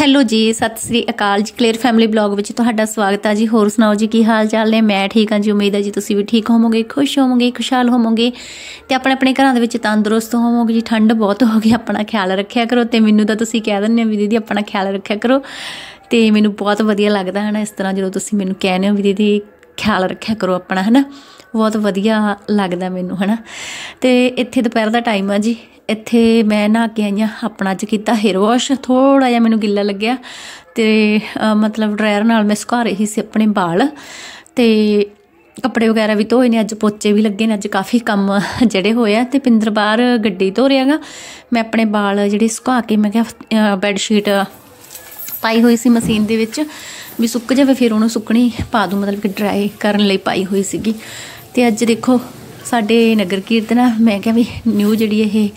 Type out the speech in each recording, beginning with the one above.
Hello ਜੀ, ਸਤਿ ਸ੍ਰੀ ਅਕਾਲ ਜੀ clear family blog ਵਿੱਚ ਤੁਹਾਡਾ ਸਵਾਗਤ ਹੈ ਜੀ। ਹੋਰ ਸੁਣਾਓ ਜੀ, ਕੀ ਹਾਲ ਚਾਲ ਨੇ? ਮੈਂ ਠੀਕ ਹਾਂ ਜੀ, ਉਮੀਦ ਹੈ ਜੀ ਤੁਸੀਂ ਵੀ ਠੀਕ ਹੋਵੋਗੇ, ਖੁਸ਼ ਹੋਵੋਗੇ, ਖੁਸ਼ਹਾਲ ਹੋਵੋਗੇ ਤੇ ਆਪਣੇ ਆਪਣੇ ਘਰਾਂ ਦੇ ਵਿੱਚ ਤੰਦਰੁਸਤ ਹੋਵੋਗੇ ਜੀ। ਠੰਡ ਬਹੁਤ ਹੋ ਗਈ, ਆਪਣਾ ਖਿਆਲ ਰੱਖਿਆ ਕਰੋ ਤੇ ਮੈਨੂੰ ਤਾਂ ਤੁਸੀਂ ਕਹਿ ਦਿੰਦੇ ਹੋ ਵੀ ਦੀਦੀ ਆਪਣਾ ਖਿਆਲ ਰੱਖਿਆ ਕਰੋ ਤੇ ਮੈਨੂੰ ਬਹੁਤ ਵਧੀਆ ਲੱਗਦਾ ਹੈ ਨਾ ਇਸ ਤਰ੍ਹਾਂ ਜਦੋਂ ਤੁਸੀਂ ਮੈਨੂੰ ਕਹਿੰਦੇ ਹੋ ਵੀ ਦੀਦੀ ਖਿਆਲ ਰੱਖਿਆ ਕਰੋ ਆਪਣਾ ਹੈ ਨਾ ਬਹੁਤ ਵਧੀਆ ਲੱਗਦਾ ਮੈਨੂੰ, ਹਨਾ। ਤੇ ਇੱਥੇ ਦੁਪਹਿਰ ਦਾ ਟਾਈਮ ਆ ਜੀ ਇੱਥੇ ਮੈਂ ਨਹਾ ਕੇ ਆਈਆਂ ਆਪਣਾ ਅੱਜ ਕੀਤਾ ਹੇਅਰ ਵਾਸ਼ ਥੋੜਾ ਜਿਹਾ ਮੈਨੂੰ ਗਿੱਲਾ ਲੱਗਿਆ ਤੇ ਮਤਲਬ ਡਰਾਇਰ ਨਾਲ ਮੈਂ ਸੁਕਾ ਰਹੀ ਸੀ ਆਪਣੇ ਵਾਲ ਤੇ ਕੱਪੜੇ ਵਗੈਰਾ ਵੀ ਧੋਏ ਨੇ, ਅੱਜ ਪੋਚੇ ਵੀ ਲੱਗੇ ਨੇ, ਅੱਜ ਕਾਫੀ ਕੰਮ ਜਿਹੜੇ ਹੋਏ ਆ ਤੇ ਪਿੰਦਰ ਬਾਹਰ ਗੱਡੀ ਧੋ ਰਿਹਾਗਾ ਮੈਂ ਆਪਣੇ ਵਾਲ ਜਿਹੜੇ ਸੁਕਾ ਕੇ ਮੈਂ ਕਿਹਾ ਬੈੱਡ ਸ਼ੀਟ ਪਾਈ ਹੋਈ ਸੀ ਮਸ਼ੀਨ ਦੇ ਵਿੱਚ, ਵੀ ਸੁੱਕ ਜਾਵੇ ਫਿਰ ਉਹਨੂੰ ਸੁੱਕਣੀ ਪਾ ਦੂੰ, ਮਤਲਬ ਕਿ ਡਰਾਈ ਕਰਨ ਲਈ ਪਾਈ ਹੋਈ ਸੀਗੀ। ਤੇ ਅੱਜ ਦੇਖੋ ਸਾਡੇ ਨਗਰ ਕੀਰਤਨ ਆ, ਮੈਂ ਕਿਹਾ ਵੀ ਨਿਊ ਜਿਹੜੀ ਇਹ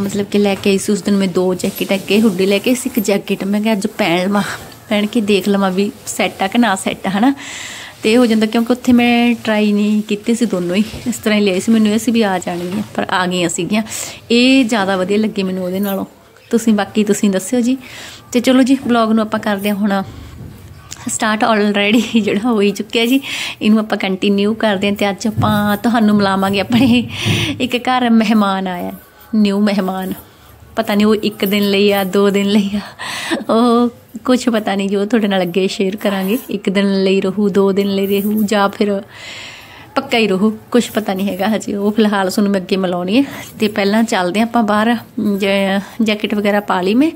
ਮਤਲਬ ਕਿ ਲੈ ਕੇ ਆਈ ਸੀ, ਉਸ ਦਿਨ ਮੈਂ ਦੋ ਜੈਕਟ ਅੱਗੇ ਹੁੱਡੀ ਲੈ ਕੇ ਆਈ ਸੀ, ਇੱਕ ਜੈਕਟ ਮੈਂ ਕਿਹਾ ਅੱਜ ਪਹਿਨ ਲਵਾਂ ਪਹਿਨ ਕੇ ਦੇਖ ਲਵਾਂ ਵੀ ਸੈੱਟ ਆ ਕਿ ਨਾ ਸੈੱਟ ਆ, ਹਨਾ? ਤੇ ਇਹ ਹੋ ਜਾਂਦਾ ਕਿਉਂਕਿ ਉੱਥੇ ਮੈਂ ਟਰਾਈ ਨਹੀਂ ਕੀਤੇ ਸੀ ਦੋਨੋਂ ਹੀ। ਇਸ ਤਰ੍ਹਾਂ ਹੀ ਲਏ ਸੀ, ਮੈਨੂੰ ਇਹ ਸੀ ਵੀ ਆ ਜਾਣਗੀਆਂ, ਪਰ ਆ ਗਈਆਂ ਸੀਗੀਆਂ। ਇਹ ਜ਼ਿਆਦਾ ਵਧੀਆ ਲੱਗੀ ਮੈਨੂੰ ਉਹਦੇ ਨਾਲੋਂ। ਤੁਸੀਂ ਬਾਕੀ ਤੁਸੀਂ ਦੱਸਿਓ ਜੀ। ਤੇ ਚਲੋ ਜੀ ਵਲੌਗ ਨੂੰ ਆਪਾਂ ਕਰਦੇ ਹਾਂ ਹੁਣ। ਸਟਾਰਟ ਆਲਰੇਡੀ ਜਿਹੜਾ ਹੋ ਹੀ ਚੁੱਕਿਆ ਜੀ। ਇਹਨੂੰ ਆਪਾਂ ਕੰਟੀਨਿਊ ਕਰਦੇ ਹਾਂ ਤੇ ਅੱਜ ਆਪਾਂ ਤੁਹਾਨੂੰ ਮਿਲਾਵਾਂਗੇ ਆਪਣੇ ਇੱਕ ਘਰ ਮਹਿਮਾਨ ਆਇਆ ਨਿਊ ਮਹਿਮਾਨ। ਪਤਾ ਨਹੀਂ ਉਹ ਇੱਕ ਦਿਨ ਲਈ ਆ, ਦੋ ਦਿਨ ਲਈ ਆ। ਉਹ ਕੁਝ ਪਤਾ ਨਹੀਂ ਜੋ ਤੁਹਾਡੇ ਨਾਲ ਅੱਗੇ ਸ਼ੇਅਰ ਕਰਾਂਗੇ। ਇੱਕ ਦਿਨ ਲਈ ਰਹੂ, ਦੋ ਦਿਨ ਲਈ ਰਹੂ ਜਾਂ ਫਿਰ ਪੱਕਾ ਹੀ ਰਹੂ ਕੁਝ ਪਤਾ ਨਹੀਂ ਹੈਗਾ ਹਜੇ। ਉਹ ਫਿਲਹਾਲ ਤੁਹਾਨੂੰ ਮੈਂ ਅੱਗੇ ਮਿਲਾਉਣੀ ਹੈ। ਤੇ ਪਹਿਲਾਂ ਚੱਲਦੇ ਹਾਂ ਆਪਾਂ ਬਾਹਰ ਜ- ਜੈਕਟ ਵਗੈਰਾ ਪਾ ਲਈ ਮੈਂ।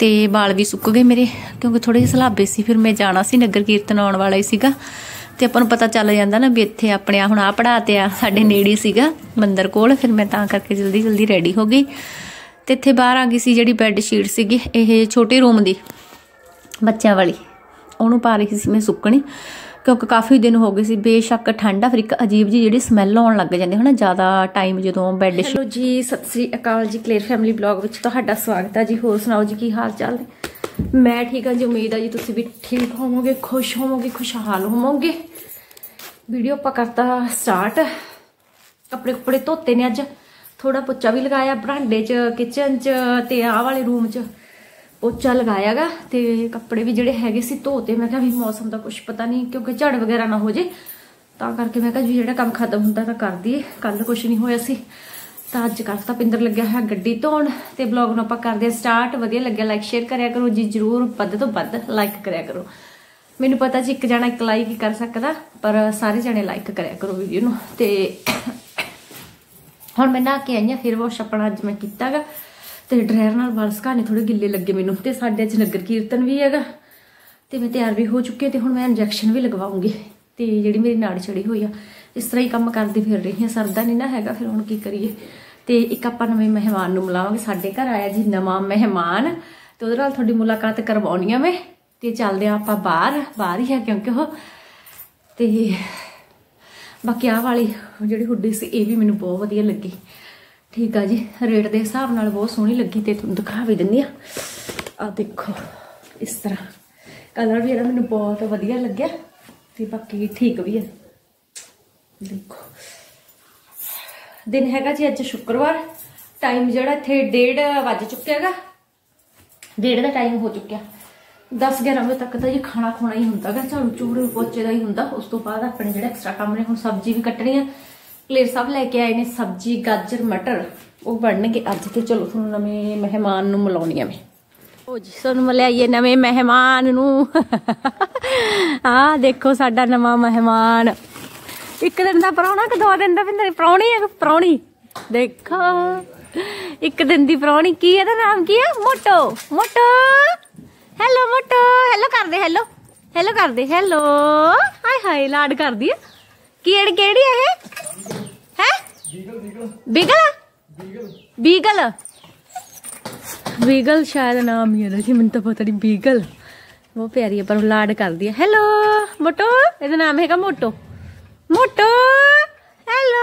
ਤੇ ਵਾਲ ਵੀ ਸੁੱਕ ਗਏ ਮੇਰੇ, ਕਿਉਂਕਿ ਥੋੜੇ ਜਿਹੇ ਸਲਾਬੇ ਸੀ, ਫਿਰ ਮੈਂ ਜਾਣਾ ਸੀ ਨਗਰ ਕੀਰਤਨ ਆਉਣ ਵਾਲਾ ਹੀ ਸੀਗਾ। ਤੇ ਆਪਾਂ ਨੂੰ ਪਤਾ ਚੱਲ ਜਾਂਦਾ ਨਾ ਵੀ ਇੱਥੇ ਆਪਣੇ ਆ ਹੁਣ ਆ ਪੜਾ ਤੇ ਆ ਸਾਡੇ ਨੇੜੇ ਸੀਗਾ ਮੰਦਰ ਕੋਲ, ਫਿਰ ਮੈਂ ਤਾਂ ਕਰਕੇ ਜਲਦੀ ਜਲਦੀ ਰੈਡੀ ਹੋ ਗਈ। ਤੇ ਇੱਥੇ ਬਾਹਰ ਆ ਗਈ ਸੀ ਜਿਹੜੀ ਬੈੱਡ ਸ਼ੀਟ ਸੀਗੀ, ਇਹ ਛੋਟੇ ਰੂਮ ਦੀ, ਬੱਚਿਆਂ ਵਾਲੀ। ਉਹਨੂੰ ਪਾ ਰਹੀ ਸੀ ਮੈਂ ਸੁੱਕਣੀ। ਕਿਉਂਕਿ ਕਾਫੀ ਦਿਨ ਹੋ ਗਏ ਸੀ, ਬੇਸ਼ੱਕ ਠੰਡਾ ਫਿਰ ਇੱਕ ਅਜੀਬ ਜੀ ਜਿਹੜੀ ਸਮੈਲ ਆਉਣ ਲੱਗ ਜਾਂਦੀ ਹੈ ਨਾ ਜ਼ਿਆਦਾ ਟਾਈਮ ਜਦੋਂ ਬੈੱਡ ਹੈਲੋ ਜੀ, ਸਤਿ ਸ੍ਰੀ ਅਕਾਲ ਜੀ ਕਲੇਅਰ ਫੈਮਿਲੀ ਬਲੌਗ ਵਿੱਚ ਤੁਹਾਡਾ ਸਵਾਗਤ ਹੈ ਜੀ, ਹੋਰ ਸੁਣਾਓ ਜੀ, ਕੀ ਹਾਲ ਚਾਲ ਨੇ? ਮੈਂ ਠੀਕ ਹਾਂ ਜੀ, ਉਮੀਦ ਹੈ ਜੀ ਤੁਸੀਂ ਵੀ ਠੀਕ ਹੋਵੋਗੇ, ਖੁਸ਼ ਹੋਵੋਗੇ, ਖੁਸ਼ਹਾਲ ਹੋਵੋਗੇ। ਵੀਡੀਓ ਆਪਾਂ ਕਰਤਾ ਸਟਾਰਟ ਕੱਪੜੇ ਕੁਪੜੇ ਧੋਤੇ ਨੇ ਅੱਜ ਥੋੜਾ ਪੋਚਾ ਵੀ ਲਗਾਇਆ, ਬਰਾਂਡੇ 'ਚ ਕਿਚਨ 'ਚ ਤੇ ਆਹ ਵਾਲੇ ਰੂਮ 'ਚ। ਪੋਚਾ ਲਗਾਇਆਗਾ ਤੇ ਕੱਪੜੇ ਵੀ ਜਿਹੜੇ ਹੈਗੇ ਸੀ ਧੋਤੇ ਮੈਂ ਕਿਹਾ ਵੀ ਮੌਸਮ ਦਾ ਕੁਝ ਪਤਾ ਨਹੀਂ ਕਿਉਂਕਿ ਝੜ ਵਗੈਰਾ ਨਾ ਹੋ ਜੇ। ਤਾਂ ਕਰਕੇ ਮੈਂ ਕਿਹਾ ਜੀ ਜਿਹੜਾ ਕੰਮ ਖਤਮ ਹੁੰਦਾ ਤਾਂ ਕਰ ਦਈਏ ਕੱਲ ਕੁਝ ਨਹੀਂ ਹੋਇਆ ਸੀ। ਤਾਂ ਅੱਜ ਕਰਤਾ ਪਿੰਦਰ ਲੱਗਿਆ ਹੋਇਆ ਗੱਡੀ ਧੋਣ ਤੇ ਬਲੌਗ ਨੂੰ ਆਪਾਂ ਕਰਦੇ ਆ ਸਟਾਰਟ ਵਧੀਆ ਲੱਗਿਆ ਲਾਈਕ ਸ਼ੇਅਰ ਕਰਿਆ ਕਰੋ ਜੀ, ਜਰੂਰ ਵੱਧ ਤੋਂ ਵੱਧ ਲਾਈਕ ਕਰਿਆ ਕਰੋ। ਮੈਨੂੰ ਪਤਾ ਜੀ ਇੱਕ ਜਣਾ ਇੱਕ ਲਾਈਕ ਹੀ ਕਰ ਸਕਦਾ, ਪਰ ਸਾਰੇ ਜਣੇ ਲਾਈਕ ਕਰਿਆ ਕਰੋ ਵੀਡੀਓ ਨੂੰ ਤੇ ਹੁਣ ਮੈਂ ਨਾ ਕੇ ਆਈਆਂ ਫਿਰ ਵਾਸ਼ ਆਪਣਾ ਅੱਜ ਮੈਂ ਕੀਤਾਗਾ ਤੇ ਡਰਾਇਰ ਨਾਲ ਵਾਲ ਸੁਕਾਣੇ ਥੋੜੇ ਗਿੱਲੇ ਲੱਗੇ ਮੈਨੂੰ ਤੇ ਸਾਡੇ ਅੱਜ ਨਗਰ ਕੀਰਤਨ ਵੀ ਹੈਗਾ ਤੇ ਮੈਂ ਤਿਆਰ ਵੀ ਹੋ ਚੁੱਕੀ ਹਾਂ ਤੇ ਹੁਣ ਮੈਂ ਇੰਜੈਕਸ਼ਨ ਵੀ ਲਗਵਾਉਂਗੀ ਤੇ ਜਿਹੜੀ ਮੇਰੀ ਨਾੜ ਚੜੀ ਹੋਈ ਆ, ਇਸ ਤਰ੍ਹਾਂ ਹੀ ਕੰਮ ਕਰਦੀ ਫਿਰ ਰਹੀ ਹਾਂ, ਸਰਦਾ ਨਹੀਂ ਨਾ ਹੈਗਾ ਫਿਰ ਹੁਣ ਕੀ ਕਰੀਏ। ਤੇ ਇੱਕ ਆਪਾਂ ਨਵੇਂ ਮਹਿਮਾਨ ਨੂੰ ਮਿਲਾਵਾਂਗੇ, ਸਾਡੇ ਘਰ ਆਇਆ ਜੀ ਨਵਾਂ ਮਹਿਮਾਨ ਤੇ ਉਹਦੇ ਨਾਲ ਤੁਹਾਡੀ ਮੁਲਾਕਾਤ ਕਰਵਾਉਣੀ ਆ ਮੈਂ ਤੇ ਚੱਲਦੇ ਆ ਆਪਾਂ ਬਾਹਰ ਬਾਹਰ ਹੀ ਆ ਕਿਉਂਕਿ ਉਹ ਤੇ ਬਾਕੀ ਆਹ ਵਾਲੀ ਜਿਹੜੀ ਹੁੱਡੀ ਸੀ, ਇਹ ਵੀ ਮੈਨੂੰ ਬਹੁਤ ਵਧੀਆ ਲੱਗੀ। ਠੀਕ ਆ ਜੀ, ਰੇਟ ਦੇ ਹਿਸਾਬ ਨਾਲ ਬਹੁਤ ਸੋਹਣੀ ਲੱਗੀ ਤੇ ਤੁਹਾਨੂੰ ਦਿਖਾ ਵੀ ਦਿੰਦੀ ਆ। ਆ ਦੇਖੋ, ਇਸ ਤਰ੍ਹਾਂ। ਕਲਰ ਵੀ ਇਹਦਾ ਮੈਨੂੰ ਬਹੁਤ ਵਧੀਆ ਲੱਗਿਆ ਤੇ ਬਾਕੀ ਠੀਕ ਵੀ ਹੈ ਦੇਖੋ। ਦਿਨ ਹੈਗਾ ਜੀ ਅੱਜ ਸ਼ੁੱਕਰਵਾਰ। ਟਾਈਮ ਜਿਹੜਾ ਇੱਥੇ 1:30 ਵੱਜ ਚੁੱਕਿਆ ਹੈਗਾ। ਡੇਢ ਦਾ ਟਾਈਮ ਹੋ ਚੁੱਕਿਆ। 10 11 ਵਜੇ ਤੱਕ ਤਾਂ ਜੀ ਖਾਣਾ ਖੋਣਾ ਹੀ ਹੁੰਦਾ ਗਾ ਝਾੜੂ ਝੂੜੂ ਪੋਚੇ ਦਾ ਹੀ ਹੁੰਦਾ। ਉਸ ਤੋਂ ਬਾਅਦ ਆਪਣੇ ਜਿਹੜਾ ਐਕਸਟਰਾ ਕੰਮ ਨੇ, ਹੁਣ ਸਬਜ਼ੀ ਵੀ ਕੱਟਣੀ ਆ। ਕਲੇਰ ਸਭ ਲੈ ਕੇ ਆਏ ਨੇ ਸਬਜ਼ੀ, ਗਾਜਰ, ਮਟਰ। ਉਹ ਬਣਨਗੇ ਅੱਜ ਤੇ ਚਲੋ ਤੁਹਾਨੂੰ ਨਵੇਂ ਮਹਿਮਾਨ ਨੂੰ ਮਿਲਾਉਣੀ ਆ ਮੈਂ। ਉਹ ਜੀ ਸਾਨੂੰ ਮਿਲਾਈਏ ਨਵੇਂ ਮਹਿਮਾਨ ਨੂੰ। ਆਹ ਦੇਖੋ ਸਾਡਾ ਨਵਾਂ ਮਹਿਮਾਨ। ਇੱਕ ਦਿਨ ਦਾ ਪ੍ਰਾਹੁਣਾ ਕਿ ਦੋ ਦਿਨ ਦਾ ਵੀ ਪ੍ਰਾਹੁਣੀ ਹੈ ਪ੍ਰਾਹੁਣੀ? ਦੇਖੋ। ਇੱਕ ਦਿਨ ਦੀ ਪ੍ਰਾਹੁਣੀ, ਕੀ ਇਹਦਾ ਨਾਮ ਕੀ ਹੈ Moto. Moto. Hello Moto. Hello ਕਰਦੇ ਹੈਲੋ ਹੈਲੋ ਕਰਦੇ ਹੈਲੋ ਹਾਏ ਹਾਏ, ਲਾਡ ਕਰਦੀ ਆ। ਕਿਹੜੀ ਕਿਹੜੀ ਹੈ ਇਹ? ਹੈ? ਬੀਗਲ ਬੀਗਲ ਬੀਗਲ ਸ਼ਾਇਦ ਨਾਮ ਹੀ ਹੈ ਜੀ ਮੈਨੂੰ ਤਾਂ ਪਤਾ ਨਹੀਂ ਬੀਗਲ ਉਹ ਪਿਆਰੀ ਹੈ ਪਰ ਲਾਡ ਕਰਦੀ ਹੈ ਹੈਲੋ ਮੋਟੋ ਇਹਦਾ ਨਾਮ ਹੈਗਾ ਮੋਟੋ। ਮੋਟੋ ਹੈਲੋ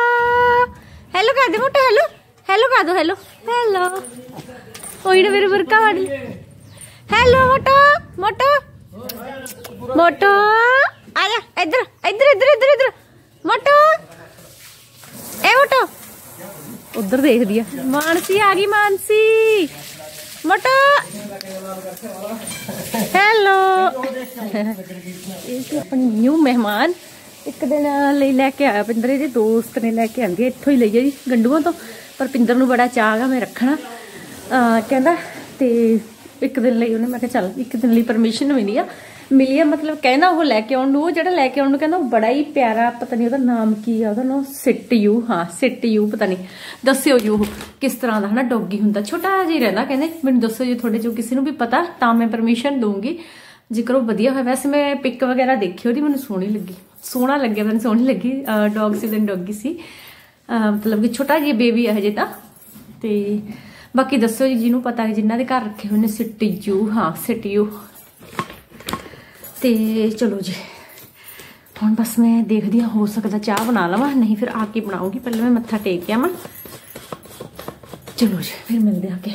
ਹੈਲੋ ਕਰ ਦੇ ਮੋਟੋ ਹੈਲੋ ਹੈਲੋ ਕਰ ਦੋ ਹੈਲੋ ਹੈਲੋ ਕੋਈ ਨਾ ਮੇਰੇ ਵਰਕਾ ਵਾੜੀ ਹੈਲੋ ਮੋਟੋ ਮੋਟੋ। ਮੋਟੋ ਆ ਜਾ ਇੱਧਰ ਇੱਧਰ ਇੱਧਰ ਇੱਧਰ ਇੱਧਰ। ਮੋਟੋ। ਇਹ ਮੋਟੋ ਉਧਰ ਦੇਖਦੀ ਆ। ਮਾਨਸੀ ਆ ਗਈ, ਮਾਨਸੀ। ਮੋਟੋ। ਹੈਲੋ। ਇਹ ਆਪਣੀ ਨਿਊ ਮਹਿਮਾਨ। ਇੱਕ ਦਿਨ ਲਈ ਲੈ ਕੇ ਆਇਆ ਪਿੰਦਰ ਦੇ ਦੋਸਤ ਨੇ ਲੈ ਕੇ ਆਂਦੀ ਇੱਥੋਂ ਹੀ ਲਈ ਆ ਜੀ, ਗੰਡੂਆਂ ਤੋਂ। ਪਰ ਪਿੰਦਰ ਨੂੰ ਬੜਾ ਚਾਹ ਆ, ਮੈਂ ਰੱਖਣਾ। ਕਹਿੰਦਾ, ਤੇ ਇੱਕ ਦਿਨ ਲਈ ਉਹਨੇ, ਮੈਂ ਕਿਹਾ ਚੱਲ, ਇੱਕ ਦਿਨ ਲਈ ਪਰਮਿਸ਼ਨ ਮਿਲੀ ਆ। ਮਿਲੀ ਆ ਮਤਲਬ ਕਹਿੰਦਾ ਉਹ ਲੈ ਕੇ ਆਉਣ ਨੂੰ, ਉਹ ਜਿਹੜਾ ਲੈ ਕੇ ਆਉਣ ਨੂੰ ਕਹਿੰਦਾ ਉਹ ਬੜਾ ਹੀ ਪਿਆਰਾ, ਪਤਾ ਨਹੀਂ ਉਹਦਾ ਨਾਮ ਕੀ ਆ, ਉਹਦਾ ਨਾਮ ਸਿਟ ਯੂ, ਹਾਂ, ਸਿੱਟ ਯੂ, ਪਤਾ ਨਹੀਂ। ਦੱਸਿਓ ਜੀ ਉਹ ਕਿਸ ਤਰ੍ਹਾਂ ਦਾ ਹਨਾ, ਡੌਗੀ ਹੁੰਦਾ। ਛੋਟਾ ਜਿਹਾ ਹੀ ਰਹਿੰਦਾ ਕਹਿੰਦੇ, ਮੈਨੂੰ ਦੱਸੋ ਜੀ ਤੁਹਾਡੇ ਚੋਂ ਕਿਸੇ ਨੂੰ ਵੀ ਪਤਾ, ਤਾਂ ਮੈਂ ਪਰਮਿਸ਼ਨ ਦਊਂਗੀ। ਜੇਕਰ ਉਹ ਵਧੀਆ ਹੋਇਆ, ਵੈਸੇ ਮੈਂ ਪਿਕ ਵਗੈਰਾ ਦੇਖੀ, ਉਹਦੀ ਮੈਨੂੰ ਸੋਹਣੀ ਲੱਗੀ। ਸੋਹਣਾ ਲੱਗਿਆ, ਮੈਨੂੰ ਸੋਹਣੀ ਲੱਗੀ ਡੌਗ ਸੀ ਦਿਨ ਡੌਗੀ ਸੀ। ਮਤਲਬ ਕਿ ਛੋਟਾ ਜਿਹਾ ਬੇਬੀ ਹੈ ਹਜੇ ਤਾਂ। ਤੇ ਬਾਕੀ ਦੱਸੋ ਜੀ, ਜਿਹਨੂੰ ਪਤਾ ਹੈ, ਜਿਨ੍ਹਾਂ ਦੇ ਘਰ ਰੱਖੇ ਹੋਏ ਨੇ ਸਿਟੀਯੂ ਹਾਂ ਸਿਟੀਯੂ ਤੇ ਚਲੋ ਜੀ। ਹੁਣ ਬਸ ਮੈਂ ਦੇਖਦੀ ਹਾਂ, ਹੋ ਸਕਦਾ ਚਾਹ ਬਣਾ ਲਵਾਂ, ਨਹੀਂ ਫਿਰ ਆ ਕੇ ਬਣਾਉਂਗੀ ਪਹਿਲਾਂ ਮੈਂ ਮੱਥਾ ਟੇਕ ਕੇ ਆਵਾਂ। ਚਲੋ ਜੀ, ਫਿਰ ਮਿਲਦੇ ਆ ਕੇ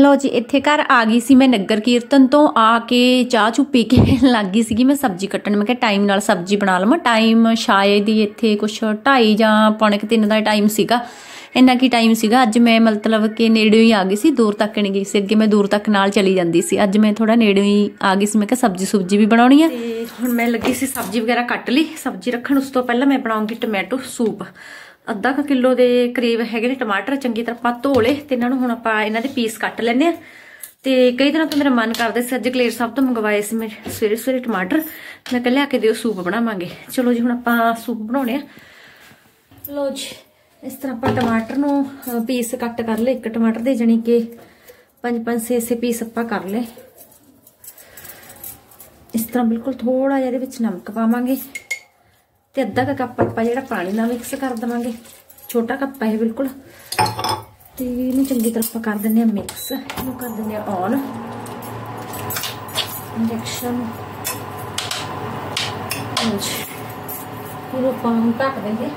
ਲਓ ਜੀ, ਇੱਥੇ ਘਰ ਆ ਗਈ ਸੀ ਮੈਂ ਨਗਰ ਕੀਰਤਨ ਤੋਂ। ਆ ਕੇ ਚਾਹ ਚੁ ਪੀ ਕੇ ਲੱਗ ਗਈ ਸੀਗੀ। ਮੈਂ ਸਬਜ਼ੀ ਕੱਟਣ, ਮੈਂ ਕਿਹਾ ਟਾਈਮ ਨਾਲ ਸਬਜ਼ੀ ਬਣਾ ਲਵਾਂ। ਟਾਈਮ ਸ਼ਾਇਦ ਹੀ ਇੱਥੇ ਕੁਛ 2:30 ਜਾਂ ਪੌਣੇ 3 ਦਾ ਟਾਈਮ ਸੀਗਾ। ਇੰਨਾ ਕੀ ਟਾਈਮ ਸੀਗਾ? ਅੱਜ ਮੈਂ ਮਤਲਬ ਕਿ ਨੇੜੇ ਹੀ ਆ ਗਈ ਸੀ, ਦੂਰ ਤੱਕ ਨਹੀਂ ਗਈ ਸੀ, ਅੱਗੇ ਮੈਂ ਦੂਰ ਤੱਕ ਨਾਲ ਚਲੀ ਜਾਂਦੀ ਸੀ। ਅੱਜ ਮੈਂ ਥੋੜਾ ਨੇੜੇ ਹੀ ਆ ਗਈ ਸੀ, ਮੈਂ ਕਿਹਾ ਸਬਜ਼ੀ ਸੁਬਜੀ ਵੀ ਬਣਾਉਣੀ ਆ। ਤੇ ਹੁਣ ਮੈਂ ਲੱਗੀ ਸੀ ਸਬਜ਼ੀ ਵਗੈਰਾ ਕੱਟ ਲਈ। ਸਬਜ਼ੀ ਰੱਖਣ ਉਸ ਤੋਂ ਪਹਿਲਾਂ ਮੈਂ ਬਣਾਉਂਗੀ ਟੋਮੈਟੋ ਸੂਪ। ਅੱਧਾ ਕੁ ਕਿਲੋ ਦੇ ਕਰੀਬ ਹੈਗੇ ਨੇ ਟਮਾਟਰ, ਚੰਗੀ ਤਰ੍ਹਾਂ ਆਪਾਂ ਧੋ ਲਏ ਤੇ ਇਹਨਾਂ ਨੂੰ ਹੁਣ ਆਪਾਂ ਇਹਨਾਂ ਦੇ ਪੀਸ ਕੱਟ ਲੈਣੇ ਆ ਤੇ ਕਈ ਦਿਨਾਂ ਤੋਂ ਮੇਰਾ ਮਨ ਕਰਦਾ ਸੀ, ਅੱਜ ਕਲੇਰ ਸਾਹਿਬ ਤੋਂ ਮੰਗਵਾਏ ਸੀ ਮੈਂ ਸਵੇਰੇ ਸਵੇਰੇ ਟਮਾਟਰ। ਮੈਂ ਕਿਹਾ ਲਿਆ ਕੇ ਦਿਓ, ਸੂਪ ਬਣਾਵਾਂਗੇ। ਚਲੋ ਜੀ, ਹੁਣ ਆਪਾਂ ਸੂਪ ਬਣਾਉਣੇ ਆ। ਲੋ ਜੀ। ਇਸ ਤਰ੍ਹਾਂ ਆਪਾਂ ਟਮਾਟਰ ਨੂੰ ਪੀਸ ਕੱਟ ਕਰ ਲਏ, ਇੱਕ ਟਮਾਟਰ ਦੇ ਜਾਨੀ ਕਿ 5-5 6 ਪੀਸ ਆਪਾਂ ਕਰ ਲਏ। ਇਸ ਤਰ੍ਹਾਂ ਬਿਲਕੁਲ ਥੋੜਾ ਜਿਹਾ ਇਹਦੇ ਵਿੱਚ ਨਮਕ ਪਾਵਾਂਗੇ ਤੇ ਅੱਧਾ ਕੁ ਕੱਪ ਆਪਾਂ ਜਿਹੜਾ ਪਾਣੀ ਨਾਲ ਮਿਕਸ ਕਰ ਦਵਾਂਗੇ। ਛੋਟਾ ਕੱਪ ਹੈ ਬਿਲਕੁਲ। ਤੇ ਇਹਨੂੰ ਚੰਗੀ ਤਰ੍ਹਾਂ ਆਪਾਂ ਕਰ ਦਿੰਦੇ ਆ ਮਿਕਸ ਇਹਨੂੰ ਕਰ ਦਿੰਦੇ ਆ ਔਨ ਇੰਜੈਕਸ਼ਨ ਇਹਨੂੰ ਆਪਾਂ ਹੁਣ ਢੱਕ ਦਿੰਦੇ।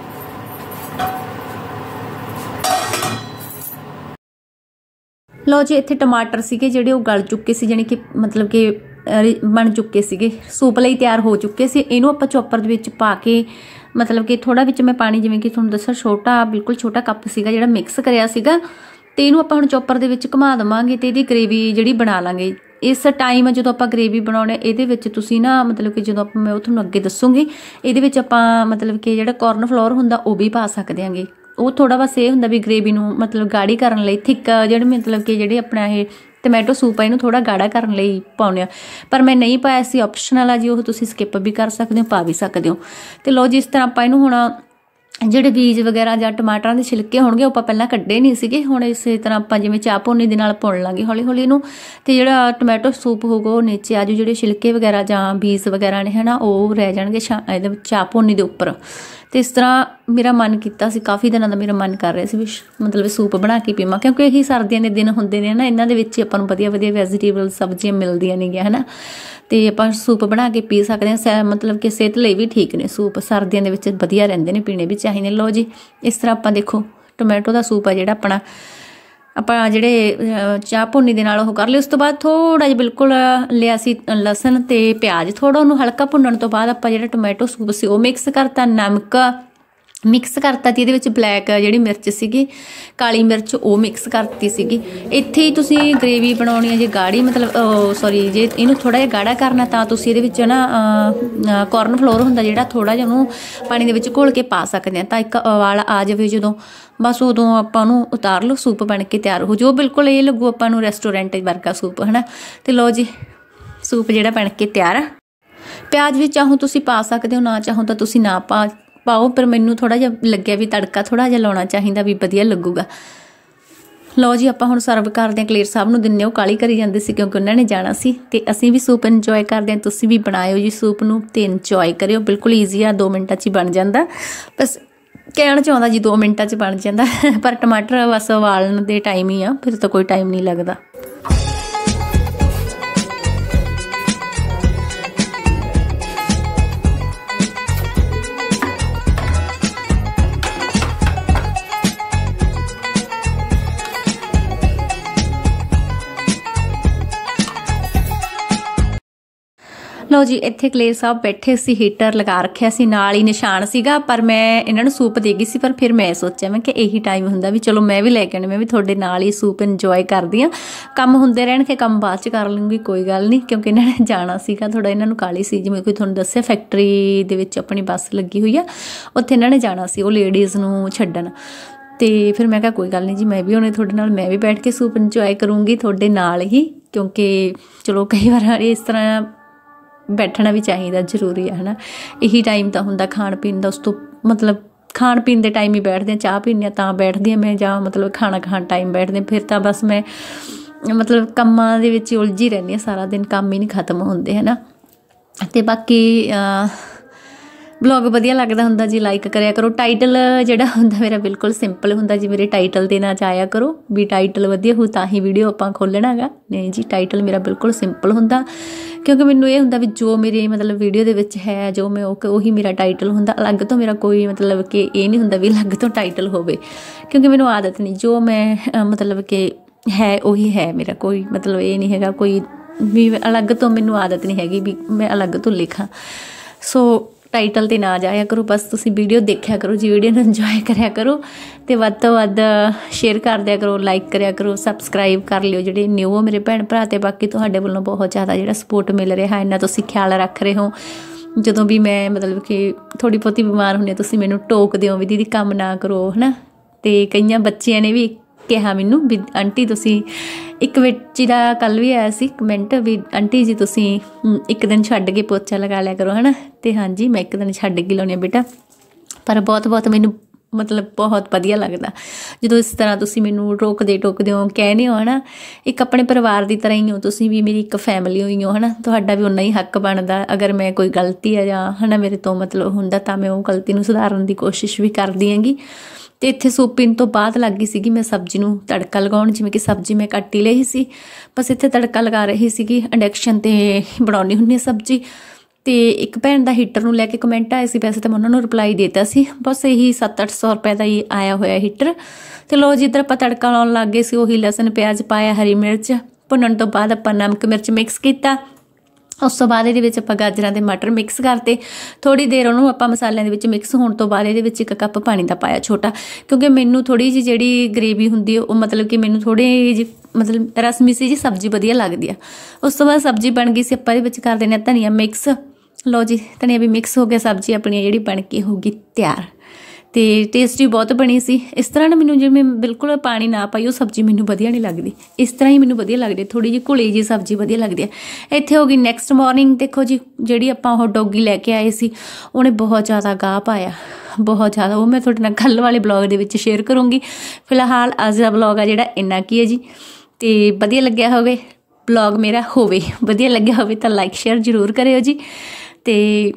ਲਓ ਜੀ, ਇੱਥੇ ਟਮਾਟਰ ਸੀਗੇ ਜਿਹੜੇ ਉਹ ਗਲ ਚੁੱਕੇ ਸੀ ਜਾਨੀ ਕਿ ਮਤਲਬ ਕਿ ਬਣ ਚੁੱਕੇ ਸੀਗੇ। ਸੂਪ ਲਈ ਤਿਆਰ ਹੋ ਚੁੱਕੇ ਸੀ। ਇਹਨੂੰ ਆਪਾਂ ਚੌਪਰ ਦੇ ਵਿੱਚ ਪਾ ਕੇ, ਮਤਲਬ ਕਿ ਥੋੜਾ ਵਿੱਚ ਮੈਂ ਪਾਣੀ, ਜਿਵੇਂ ਕਿ ਤੁਹਾਨੂੰ ਦੱਸਿਆ, ਛੋਟਾ, ਬਿਲਕੁਲ ਛੋਟਾ ਕੱਪ ਸੀਗਾ ਜਿਹੜਾ ਮਿਕਸ ਕਰਿਆ ਸੀਗਾ। ਤੇ ਇਹਨੂੰ ਆਪਾਂ ਹੁਣ ਚੌਪਰ ਦੇ ਵਿੱਚ ਘੁਮਾ ਦਵਾਂਗੇ ਤੇ ਇਹਦੀ ਗ੍ਰੇਵੀ ਜਿਹੜੀ ਬਣਾ ਲਾਂਗੇ। ਇਸ ਟਾਈਮ ਜਦੋਂ ਆਪਾਂ ਗ੍ਰੇਵੀ ਬਣਾਉਣੇ, ਇਹਦੇ ਵਿੱਚ ਤੁਸੀਂ ਨਾ, ਮਤਲਬ ਕਿ ਜਦੋਂ ਆਪਾਂ, ਮੈਂ ਉਹ ਤੁਹਾਨੂੰ ਅੱਗੇ ਦੱਸੂਗੀ, ਇਹਦੇ ਵਿੱਚ ਆਪਾਂ, ਮਤਲਬ ਕਿ ਜਿਹੜਾ ਕੋਰਨ ਫਲੋਰ ਹੁੰਦਾ, ਉਹ ਵੀ ਪਾ ਸਕਦੇ ਆਂਗੇ ਉਹ ਥੋੜਾ ਬਸ ਇਹ ਹੁੰਦਾ ਵੀ ਗ੍ਰੇਵੀ ਨੂੰ ਮਤਲਬ ਗਾੜੀ ਕਰਨ ਲਈ ਥਿਕ ਜਿਹੜੇ ਮਤਲਬ ਕਿ ਜਿਹੜੇ ਆਪਣਾ ਇਹ ਟੋਮੈਟੋ ਸੂਪ ਆ, ਇਹਨੂੰ ਥੋੜਾ ਗਾੜਾ ਕਰਨ ਲਈ ਪਾਉਂਦੇ ਆ। ਪਰ ਮੈਂ ਨਹੀਂ ਪਾਇਆ ਸੀ ਆਪਸ਼ਨਲ ਆ ਜੀ, ਉਹ ਤੁਸੀਂ ਸਕਿਪ ਵੀ ਕਰ ਸਕਦੇ ਹੋ, ਪਾ ਵੀ ਸਕਦੇ ਹੋ। ਤੇ ਲੋ ਜਿਸ ਤਰ੍ਹਾਂ ਆਪਾਂ ਇਹਨੂੰ ਹੁਣ ਜਿਹੜੇ ਬੀਜ ਵਗੈਰਾ ਜਾਂ ਟਮਾਟਰਾਂ ਦੇ ਛਿਲਕੇ ਹੋਣਗੇ, ਉਹ ਆਪਾਂ ਪਹਿਲਾਂ ਕੱਢੇ ਨਹੀਂ ਸੀਗੇ। ਹੁਣ ਇਸੇ ਤਰ੍ਹਾਂ ਆਪਾਂ ਜਿਵੇਂ ਚਾਹ ਭੁੰਨੀ ਦੇ ਨਾਲ ਭੁੰਨ ਲਾਂਗੇ ਹੌਲੀ ਹੌਲੀ ਇਹਨੂੰ। ਤੇ ਜਿਹੜਾ ਟੋਮੈਟੋ ਸੂਪ ਹੋਊਗਾ, ਉਹ ਨੀਚੇ ਆਜੂ ਜਿਹੜੇ ਛਿਲਕੇ ਵਗੈਰਾ ਜਾਂ ਬੀਜ ਵਗੈਰਾ ਨੇ, ਹਨਾ, ਉਹ ਰਹਿ ਜਾਣਗੇ ਛਾ- ਇਹਦੇ ਚਾਹ ਭੁੰਨੀ ਦੇ ਉੱਪਰ। ਤੇ ਇਸ ਤਰ੍ਹਾਂ ਮੇਰਾ ਮਨ ਕੀਤਾ ਸੀ, ਕਾਫੀ ਦਿਨਾਂ ਦਾ ਮੇਰਾ ਮਨ ਕਰ ਰਿਹਾ ਸੀ ਵੀ ਮਤਲਬ ਸੂਪ ਬਣਾ ਕੇ ਪੀਵਾਂ, ਕਿਉਂਕਿ ਇਹੀ ਸਰਦੀਆਂ ਦੇ ਦਿਨ ਹੁੰਦੇ ਨੇ ਨਾ, ਇਹਨਾਂ ਦੇ ਵਿੱਚ ਹੀ ਆਪਾਂ ਨੂੰ ਵਧੀਆ ਵਧੀਆ ਵੈਜੀਟੇਬਲ ਸਬਜ਼ੀਆਂ ਮਿਲਦੀਆਂ ਨੇਗੀਆਂ ਹਨਾ? ਤੇ ਆਪਾਂ ਸੂਪ ਬਣਾ ਕੇ ਪੀ ਸਕਦੇ ਹਾਂ ਸੈ- ਮਤਲਬ ਕਿ ਸਿਹਤ ਲਈ ਵੀ ਠੀਕ ਨੇ ਸੂਪ, ਸਰਦੀਆਂ ਦੇ ਵਿੱਚ ਵਧੀਆ ਰਹਿੰਦੇ ਨੇ ਪੀਣੇ ਵੀ ਚਾਹੀਦੇ ਲੋ ਜੀ, ਇਸ ਤਰ੍ਹਾਂ ਆਪਾਂ ਦੇਖੋ, ਟੋਮੈਟੋ ਦਾ ਸੂਪ ਆ ਜਿਹੜਾ ਆਪਣਾ ਆਪਾਂ ਜਿਹੜੇ ਚਾਹ ਭੁੰਨੀ ਦੇ ਨਾਲ ਉਹ ਕਰ ਲਿਆ ਉਸ ਤੋਂ ਬਾਅਦ ਥੋੜਾ ਜਿਹਾ ਬਿਲਕੁਲ ਲਿਆ ਸੀ ਲਸਣ ਤੇ ਪਿਆਜ਼। ਥੋੜਾ ਉਹਨੂੰ ਹਲਕਾ ਭੁੰਨਣ ਤੋਂ ਬਾਅਦ ਆਪਾਂ ਜਿਹੜਾ ਟੋਮੈਟੋ ਸੂਪ ਸੀ ਉਹ ਮਿਕਸ ਕਰਤਾ, ਨਮਕ ਮਿਕਸ ਕਰਤਾ ਤੀ ਇਹਦੇ ਵਿੱਚ ਬਲੈਕ ਜਿਹੜੀ ਮਿਰਚ ਸੀਗੀ, ਕਾਲੀ ਮਿਰਚ ਉਹ ਮਿਕਸ ਕਰਤੀ ਸੀਗੀ। ਇੱਥੇ ਹੀ ਤੁਸੀਂ ਗ੍ਰੇਵੀ ਬਣਾਉਣੀ ਹੈ ਜੇ ਗਾੜੀ, ਮਤਲਬ ਸੌਰੀ ਜੇ ਇਹਨੂੰ ਥੋੜਾ ਜਿਹਾ ਗਾੜਾ ਕਰਨਾ ਤਾਂ ਤੁਸੀਂ ਇਹਦੇ ਵਿੱਚ ਨਾ ਕੋਰਨ ਫਲੋਰ ਹੁੰਦਾ ਜਿਹੜਾ ਥੋੜਾ ਜਿਹਾ ਉਹਨੂੰ ਪਾਣੀ ਦੇ ਵਿੱਚ ਘੋਲ ਕੇ ਪਾ ਸਕਦੇ ਆ ਤਾਂ ਇੱਕ ਉਬਾਲ ਆ ਜਾਵੇ ਜਦੋਂ। ਬਸ ਉਦੋਂ ਆਪਾਂ ਉਹਨੂੰ ਉਤਾਰ ਲਓ, ਸੂਪ ਬਣ ਕੇ ਤਿਆਰ ਹੋ ਜੋ ਬਿਲਕੁਲ ਇਹ ਲੱਗੂ ਆਪਾਂ ਨੂੰ ਰੈਸਟੋਰੈਂਟ ਵਰਗਾ ਸੂਪ, ਹਨਾ? ਤੇ ਲਓ ਜੀ, ਸੂਪ ਜਿਹੜਾ ਬਣ ਕੇ ਤਿਆਰ ਆ। ਪਿਆਜ਼ ਵੀ ਚਾਹੋ ਤੁਸੀਂ ਪਾ ਸਕਦੇ ਹੋ, ਨਾ ਚਾਹੋ ਤਾਂ ਤੁਸੀਂ ਨਾ ਪਾ ਪਾਓ, ਪਰ ਮੈਨੂੰ ਥੋੜਾ ਜਿਹਾ ਲੱਗਿਆ ਵੀ ਤੜਕਾ ਥੋੜਾ ਜਿਹਾ ਲਾਉਣਾ ਚਾਹੀਦਾ ਵੀ ਵਧੀਆ ਲੱਗੂਗਾ। ਲਓ ਜੀ, ਆਪਾਂ ਹੁਣ ਸਰਵ ਕਰਦੇ ਹਾਂ। ਕਲੀਅਰ ਸਾਹਿਬ ਨੂੰ ਦਿੰਨੇ ਉਹ ਕਾਲੀ ਕਰੀ ਜਾਂਦੇ ਸੀ ਕਿਉਂਕਿ ਉਹਨਾਂ ਨੇ ਜਾਣਾ ਸੀ। ਤੇ ਅਸੀਂ ਵੀ ਸੂਪ ਇੰਜੋਏ ਕਰਦੇ ਹਾਂ। ਤੁਸੀਂ ਵੀ ਬਣਾਇਓ ਜੀ ਸੂਪ ਨੂੰ ਤੇ ਇੰਜੋਏ ਕਰਿਓ। ਬਿਲਕੁਲ ਈਜ਼ੀ ਆ 2 ਮਿੰਟਾਂ 'ਚ ਹੀ ਬਣ ਜਾਂਦਾ। ਬਸ ਕਹਿਣ ਚਾਹੁੰਦਾ ਜੀ 2 ਮਿੰਟਾਂ 'ਚ ਬਣ ਜਾਂਦਾ। ਪਰ ਟਮਾਟਰ ਬਸ ਉਬਾਲਣ ਦੇ ਟਾਈਮ ਹੀ ਆ, ਫਿਰ ਤਾਂ ਕੋਈ ਟਾਈਮ ਨਹੀਂ ਲੱਗਦਾ। ਲਓ ਜੀ, ਇੱਥੇ ਕਲੇਰ ਸਾਹਿਬ ਬੈਠੇ ਸੀ ਹੀਟਰ ਲਗਾ ਰੱਖਿਆ ਸੀ, ਨਾਲ ਹੀ ਨਿਸ਼ਾਨ ਸੀਗਾ, ਪਰ ਮੈਂ ਇਹਨਾਂ ਨੂੰ ਸੂਪ ਦੇ ਗਈ ਸੀ, ਪਰ ਫਿਰ ਮੈਂ ਸੋਚਿਆ, ਮੈਂ ਕਿ ਇਹੀ ਟਾਈਮ ਹੁੰਦਾ ਵੀ ਚਲੋ ਮੈਂ ਵੀ ਲੈ ਕੇ ਆਉਣੀ, ਮੈਂ ਵੀ ਤੁਹਾਡੇ ਨਾਲ ਹੀ ਸੂਪ ਇੰਜੋਏ ਕਰਦੀ ਆ ਕੰਮ ਹੁੰਦੇ ਰਹਿਣਗੇ, ਕੰਮ ਬਾਅਦ ਚ ਕਰ ਲੂੰਗੀ, ਕੋਈ ਗੱਲ ਨਹੀਂ, ਕਿਉਂਕਿ ਇਹਨਾਂ ਨੇ ਜਾਣਾ ਸੀਗਾ ਥੋੜਾ ਇਹਨਾਂ ਨੂੰ ਕਾਲੀ ਸੀ, ਜਿਵੇਂ ਕੋਈ ਤੁਹਾਨੂੰ ਦੱਸਿਆ ਫੈਕਟਰੀ ਦੇ ਵਿੱਚ ਆਪਣੀ ਬੱਸ ਲੱਗੀ ਹੋਈ ਆ, ਉੱਥੇ ਇਹਨਾਂ ਨੇ ਜਾਣਾ ਸੀ, ਉਹ ਲੇਡੀਜ਼ ਨੂੰ ਛੱਡਣ। ਤੇ ਫਿਰ ਮੈਂ ਕਿਹਾ, ਕੋਈ ਗੱਲ ਨਹੀਂ ਜੀ, ਮੈਂ ਵੀ ਹੁਣੇ ਤੁਹਾਡੇ ਨਾਲ, ਮੈਂ ਵੀ ਬੈਠ ਕੇ ਸੂਪ ਇੰਜੋਏ ਕਰੂੰਗੀ ਤੁਹਾਡੇ ਨਾਲ ਹੀ, ਕਿਉਂਕਿ ਚਲੋ ਕਈ ਵਾਰ ਇਸ ਤਰ੍ਹਾਂ ਬੈਠਣਾ ਵੀ ਚਾਹੀਦਾ, ਜ਼ਰੂਰੀ ਹੈ, ਹਨਾ? ਇਹੀ ਟਾਈਮ ਤਾਂ ਹੁੰਦਾ ਖਾਣ ਪੀਣ ਦਾ, ਉਸ ਤੋਂ ਮਤਲਬ ਖਾਣ ਪੀਣ ਦੇ ਟਾਈਮ ਹੀ ਬੈਠਦੇ ਆ, ਚਾਹ ਪੀਣੇ ਤਾਂ ਬੈਠਦੀ ਆ ਮੈਂ, ਜਾਂ ਮਤਲਬ ਖਾਣਾ ਖਾਣ ਟਾਈਮ ਬੈਠਦੇ ਫਿਰ ਤਾਂ ਬਸ ਮੈਂ ਮਤਲਬ ਕੰਮਾਂ ਦੇ ਵਿੱਚ ਉਲਝੀ ਰਹਿੰਦੀ ਆ, ਸਾਰਾ ਦਿਨ ਕੰਮ ਹੀ ਨਹੀਂ ਖਤਮ ਹੁੰਦੇ, ਹਨਾ? ਤੇ ਬਾਕੀ ਬਲੌਗ ਵਧੀਆ ਲੱਗਦਾ ਹੁੰਦਾ ਜੀ ਲਾਈਕ ਕਰਿਆ ਕਰੋ। ਟਾਈਟਲ ਜਿਹੜਾ ਹੁੰਦਾ ਮੇਰਾ ਬਿਲਕੁਲ ਸਿੰਪਲ ਹੁੰਦਾ ਜੀ, ਮੇਰੇ ਟਾਈਟਲ ਦੇ ਨਾਲ ਜਾਇਆ ਕਰੋ। ਵੀ ਟਾਈਟਲ ਵਧੀਆ ਹੋ ਤਾਂ ਹੀ ਵੀਡੀਓ ਆਪਾਂ ਖੋਲਣਾਗਾ ਨਹੀਂ ਜੀ ਟਾਈਟਲ ਮੇਰਾ ਬਿਲਕੁਲ ਸਿੰਪਲ ਹੁੰਦਾ। ਕਿਉਂਕਿ ਮੈਨੂੰ ਇਹ ਹੁੰਦਾ ਵੀ ਜੋ ਮੇਰੇ ਮਤਲਬ ਵੀਡੀਓ ਦੇ ਵਿੱਚ ਹੈ, ਜੋ ਮੈਂ ਉਹ, ਉਹੀ ਮੇਰਾ ਟਾਈਟਲ ਹੁੰਦਾ। ਅਲੱਗ ਤੋਂ ਮੇਰਾ ਕੋਈ ਮਤਲਬ ਕਿ ਇਹ ਨਹੀਂ ਹੁੰਦਾ ਵੀ ਅਲੱਗ ਤੋਂ ਟਾਈਟਲ ਹੋਵੇ। ਕਿਉਂਕਿ ਮੈਨੂੰ ਆਦਤ ਨਹੀਂ। ਜੋ ਮੈਂ ਮਤਲਬ ਕਿ ਹੈ, ਉਹੀ ਹੈ ਮੇਰਾ। ਕੋਈ ਮਤਲਬ ਇਹ ਨਹੀਂ ਹੈਗਾ, ਕੋਈ ਵੀ ਅਲੱਗ ਤੋਂ ਮੈਨੂੰ ਆਦਤ ਨਹੀਂ ਹੈਗੀ ਵੀ ਮੈਂ ਅਲੱਗ ਤੋਂ ਲਿਖਾਂ। ਸੋ ਟਾਈਟਲ ਤੇ ਨਾ ਜਾਇਆ ਕਰੋ, ਬਸ ਤੁਸੀਂ ਵੀਡੀਓ ਦੇਖਿਆ ਕਰੋ, ਜੀ ਵੀਡੀਓ ਨੂੰ ਇੰਜੋਏ ਕਰਿਆ ਕਰੋ ਤੇ ਵੱਧ ਤੋਂ ਵੱਧ ਸ਼ੇਅਰ ਕਰ ਦਿਆ ਕਰੋ ਲਾਈਕ ਕਰਿਆ ਕਰੋ ਸਬਸਕ੍ਰਾਈਬ ਕਰ ਲਿਓ ਜਿਹੜੇ ਨਿਊ ਹੋ ਮੇਰੇ ਭੈਣ ਭਰਾ ਤੇ ਬਾਕੀ ਤੁਹਾਡੇ ਵੱਲੋਂ ਬਹੁਤ ਜ਼ਿਆਦਾ ਜਿਹੜਾ ਸਪੋਰਟ ਮਿਲ ਰਿਹਾ ਇਹਨਾਂ ਤੁਸੀਂ ਖਿਆਲ ਰੱਖ ਰਹੇ ਹੋ। ਜਦੋਂ ਵੀ ਮੈਂ ਮਤਲਬ ਕਿ ਥੋੜੀ ਬਹੁਤੀ ਬਿਮਾਰ ਹੁੰਨੇ ਤੁਸੀਂ ਮੈਨੂੰ ਟੋਕਦੇ ਹੋ ਵੀ ਦੀਦੀ ਕੰਮ ਨਾ ਕਰੋ, ਹਨਾ? ਤੇ ਕਈਆਂ ਬੱਚਿਆਂ ਨੇ ਵੀ ਕਿਹਾ ਮੈਨੂੰ ਵੀ ਆਂਟੀ ਤੁਸੀਂ ਇੱਕ ਵਿੱਚ ਦਾ ਕੱਲ ਵੀ ਆਇਆ ਸੀ ਕਮੈਂਟ ਵੀ ਆਂਟੀ ਜੀ ਤੁਸੀਂ ਇੱਕ ਦਿਨ ਛੱਡ ਕੇ ਪੋਚਾ ਲਗਾ ਲਿਆ ਕਰੋ, ਹਨਾ? ਤੇ ਹਾਂਜੀ, ਮੈਂ ਇੱਕ ਦਿਨ ਛੱਡ ਕੇ ਲਾਉਣੀ ਬੇਟਾ। ਪਰ ਬਹੁਤ ਬਹੁਤ ਮੈਨੂੰ ਮਤਲਬ ਬਹੁਤ ਵਧੀਆ ਲੱਗਦਾ। ਜਦੋਂ ਇਸ ਤਰ੍ਹਾਂ ਤੁਸੀਂ ਮੈਨੂੰ ਰੋਕਦੇ ਟੋਕਦੇ ਹੋ, ਕਹਿੰਦੇ ਹੋ, ਹਨਾ? ਇੱਕ ਆਪਣੇ ਪਰਿਵਾਰ ਦੀ ਤਰ੍ਹਾਂ ਹੀ ਹੋ, ਤੁਸੀਂ ਵੀ ਮੇਰੀ ਇੱਕ ਫੈਮਿਲੀ ਹੋਈ ਹੋ, ਹਨਾ? ਤੁਹਾਡਾ ਵੀ ਉਨਾ ਹੀ ਹੱਕ ਬਣਦਾ। ਅਗਰ ਮੈਂ ਕੋਈ ਗਲਤੀ ਆ ਜਾਂ, ਹਨਾ, ਮੇਰੇ ਤੋਂ ਮਤਲਬ ਹੁੰਦਾ, ਤਾਂ ਮੈਂ ਉਹ ਗਲਤੀ ਨੂੰ ਸੁਧਾਰਨ ਦੀ ਕੋਸ਼ਿਸ਼ ਵੀ ਕਰਦੀ ਹਾਂਗੀ। ਤੇ ਇੱਥੇ ਸੂਪਿੰਗ ਤੋਂ ਬਾਅਦ ਲੱਗ ਗਈ ਸੀਗੀ ਮੈਂ ਸਬਜ਼ੀ ਨੂੰ ਤੜਕਾ ਲਗਾਉਣ, ਜਿਵੇਂ ਕਿ ਸਬਜ਼ੀ ਮੈਂ ਕੱਟ ਹੀ ਲਈ ਸੀ। ਬਸ ਇੱਥੇ ਤੜਕਾ ਲਗਾ ਰਹੀ ਸੀਗੀ, ਇੰਡਕਸ਼ਨ ਤੇ ਬਣਾਉਣੀ ਹੁੰਦੀ ਸਬਜ਼ੀ। ਤੇ ਇੱਕ ਭੈਣ ਦਾ ਹੀਟਰ ਨੂੰ ਲੈ ਕੇ ਕਮੈਂਟ ਆਇਆ ਸੀ ਪੈਸੇ ਤਾਂ ਮੈਂ ਉਹਨਾਂ ਨੂੰ ਰਿਪਲਾਈ ਦਿੱਤਾ ਸੀ। ਬਸ ਇਹੀ 7-800 ਰੁਪਏ ਦਾ ਹੀ ਆਇਆ ਹੋਇਆ ਹੀਟਰ। ਤੇ ਲੋ ਜੀ, ਇਧਰ ਆਪਾਂ ਤੜਕਾ ਲਾਉਣ ਲੱਗ ਗਏ ਸੀ, ਉਹੀ ਲਸਣ, ਪਿਆਜ਼ ਪਾਇਆ, ਹਰੀ ਮਿਰਚ। ਭੁੰਨਣ ਤੋਂ ਬਾਅਦ ਆਪਾਂ ਨਮਕ ਮਿਰਚ ਮਿਕਸ ਕੀਤਾ। ਉਸ ਤੋਂ ਬਾਅਦ ਇਹਦੇ ਵਿੱਚ ਆਪਾਂ ਗਾਜਰਾਂ ਦੇ ਮਟਰ ਮਿਕਸ ਕਰਤੇ। ਥੋੜੀ ਦੇਰ ਉਹਨੂੰ ਆਪਾਂ ਮਸਾਲਿਆਂ ਦੇ ਵਿੱਚ ਮਿਕਸ ਹੋਣ ਤੋਂ ਬਾਅਦ ਇਹਦੇ ਵਿੱਚ ਇੱਕ ਕੱਪ ਪਾਣੀ ਦਾ ਪਾਇਆ ਛੋਟਾ। ਕਿਉਂਕਿ ਮੈਨੂੰ ਥੋੜੀ ਜਿਹੀ ਜਿਹੜੀ ਗ੍ਰੇਵੀ ਹੁੰਦੀ ਹੈ ਉਹ ਮਤਲਬ ਕਿ ਮੈਨੂੰ ਥੋੜੀ ਜਿਹੀ ਮਤਲਬ ਰਸਮੀ ਸੀ ਜੀ ਸਬਜ਼ੀ ਵਧੀਆ ਲੱਗਦੀ ਆ। ਉਸ ਤੋਂ ਬਾਅਦ ਸਬਜ਼ੀ ਬਣ ਗਈ ਸੀ, ਆਪਾਂ ਇਹਦੇ ਵਿੱਚ ਕਰ ਦੇਣਾ ਧਨੀਆ ਮਿਕਸ ਲਓ ਜੀ, ਧਨੀਆ ਵੀ ਮਿਕਸ ਹੋ ਗਿਆ, ਸਬਜ਼ੀ ਆਪਣੀ ਜਿਹੜੀ ਬਣ ਕੇ ਹੋਗੀ ਤਿਆਰ। ਤੇ ਟੇਸਟੀ ਬਹੁਤ ਬਣੀ ਸੀ। ਇਸ ਤਰ੍ਹਾਂ ਨਾ ਮੈਨੂੰ ਜਿਵੇਂ ਬਿਲਕੁਲ ਪਾਣੀ ਨਾ ਪਾਈ, ਉਹ ਸਬਜ਼ੀ ਮੈਨੂੰ ਵਧੀਆ ਨਹੀਂ ਲੱਗਦੀ। ਇਸ ਤਰ੍ਹਾਂ ਹੀ ਮੈਨੂੰ ਵਧੀਆ ਲੱਗਦੀ ਥੋੜੀ ਜਿਹੀ ਘੁਲੀ ਜੀ ਸਬਜ਼ੀ ਵਧੀਆ ਲੱਗਦੀ ਹੈ। ਇੱਥੇ ਹੋ ਗਈ ਨੈਕਸਟ ਮਾਰਨਿੰਗ ਦੇਖੋ ਜੀ, ਜਿਹੜੀ ਆਪਾਂ ਉਹ ਡੋਗੀ ਲੈ ਕੇ ਆਏ ਸੀ, ਉਹਨੇ ਬਹੁਤ ਜ਼ਿਆਦਾ ਗਾਹ ਪਾਇਆ। ਬਹੁਤ ਜ਼ਿਆਦਾ। ਉਹ ਮੈਂ ਤੁਹਾਡੇ ਨਾਲ ਕੱਲ ਵਾਲੇ ਬਲੌਗ ਦੇ ਵਿੱਚ ਸ਼ੇਅਰ ਕਰੂੰਗੀ। ਫਿਲਹਾਲ ਅੱਜ ਦਾ ਬਲੌਗ ਆ ਜਿਹੜਾ, ਇੰਨਾ ਕੀ ਹੈ ਜੀ। ਤੇ ਵਧੀਆ ਲੱਗਿਆ ਹੋਵੇ ਬਲੌਗ ਮੇਰਾ ਹੋਵੇ। ਵਧੀਆ ਲੱਗਿਆ ਹੋਵੇ ਤਾਂ ਲਾਈਕ ਸ਼ੇਅਰ ਜ਼ਰੂਰ ਕਰਿਓ ਜੀ। ਤੇ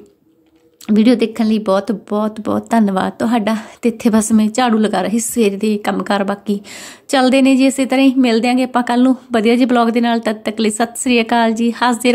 ਵੀਡੀਓ ਦੇਖਣ ਲਈ ਬਹੁਤ ਬਹੁਤ ਬਹੁਤ ਧੰਨਵਾਦ ਤੁਹਾਡਾ। ਤੇ ਇੱਥੇ ਬਸ ਮੈਂ ਝਾੜੂ ਲਗਾ ਰਹੀ ਸਵੇਰ ਦੇ ਕੰਮਕਾਰ ਬਾਕੀ ਚੱਲਦੇ ਨੇ ਜੀ ਇਸੇ ਤਰ੍ਹਾਂ ਹੀ। ਮਿਲਦੇ ਆਂਗੇ ਆਪਾਂ ਕੱਲ ਨੂੰ। ਵਧੀਆ ਜੀ ਬਲੌਗ ਦੇ ਨਾਲ, ਤਦ ਤੱਕ ਲਈ ਸਤਿ ਸ੍ਰੀ ਅਕਾਲ ਜੀ। ਹੱਸਦੇ